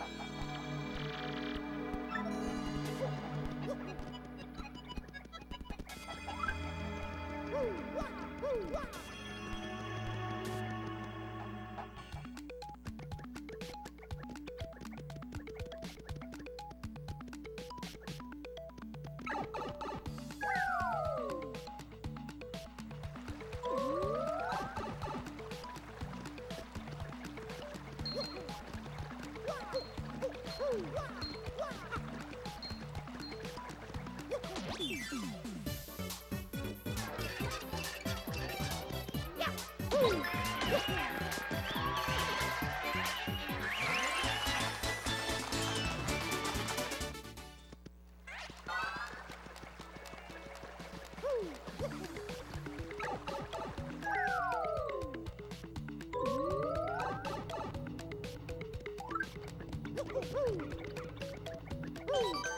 Woo! Woo!